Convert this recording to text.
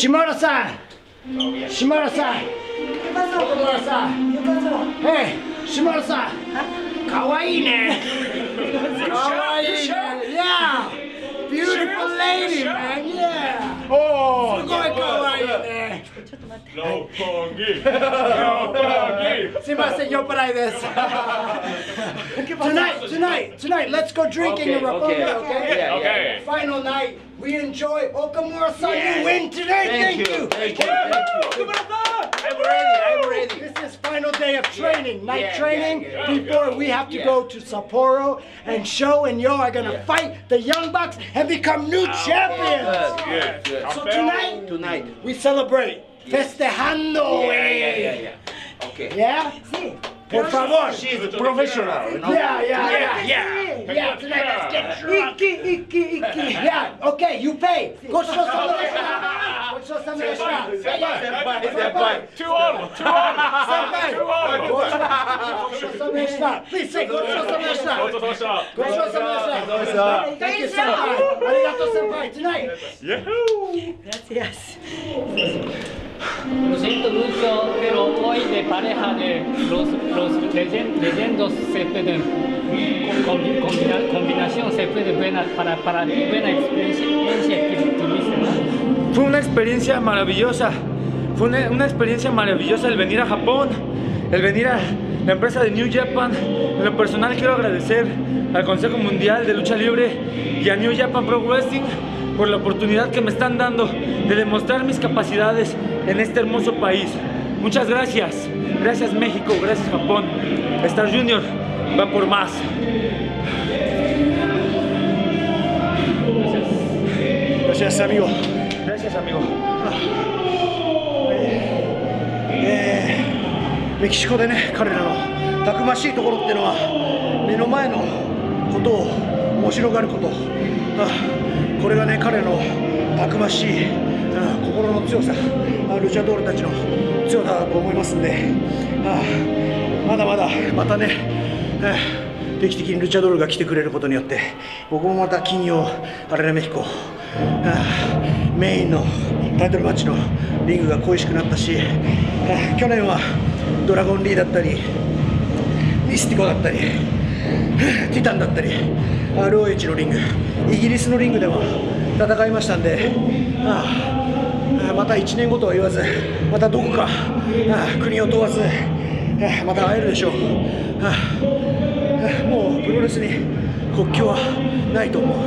島原さん。島原さん。岡村さんえい島原さん。かわいいね lunch. We took. No bogey. No bogey. See, my señor para this. Tonight, tonight, tonight, let's go drinking okay, in Republic, okay? Okay. Yeah, okay. Yeah, yeah. Final night. We enjoy Okamura Sun. You win today. Thank, Thank you. you. Thank you. night yeah, training yeah, yeah, before we have to go to Sapporo and show and yo are gonna fight the Young Bucks and become new oh, champions. So tonight, tonight we celebrate. Festejando, yeah, Okay. Yeah? See. Por favor. She's a professional. Yeah. Yeah. Yeah, yeah, yeah. Yeah, yeah. yeah. Let's get drunk. Iki, iki, iki. Yeah, okay, you pay. Go show some Go show some Senpai, senpai. Two on, two on. Senpai. Two on. さまでした。先輩。 Too old Too old 先輩。ごちそうさまでした。Please say ごちそうさまでした。ごちそうさまでしたごちそうさまでした。Thank you 先輩。ありがとう先輩。Tonight. Lo siento mucho, pero hoy de pareja de los, los legen- leyendos se pueden combi- combina- combinación se puede buena para, para ti buena experiencia que tuviste, ¿no? Fue una experiencia maravillosa. Fue una, una experiencia maravillosa el venir a Japón, el venir a la empresa de New Japan. En lo personal quiero agradecer al Consejo Mundial de Lucha Libre y a New Japan Pro Wrestling por la oportunidad que me están dando de demostrar mis capacidades en este hermoso país. Muchas gracias. Gracias México, gracias Japón. Star Junior va por más. Gracias amigo. Gracias amigo. メキシコでね彼らのたくましいところっていうのは目の前のことを面白がること。これがね彼のたくましい心の強さ。ルチャドールたちの強さだと思いますんで。まだまだまたね、定期的にルチャドールが来てくれることによって僕もまた金曜アレナメヒコメインのタイトルマッチのリングが恋しくなったし去年はドラゴンリーだったりミスティコだったりティタンだったり ROH のリングイギリスのリングでも戦いましたんでああまた1年後とは言わずまたどこかあ国を問わずまた会えるでしょう。もうプロレスに国境はないと思う。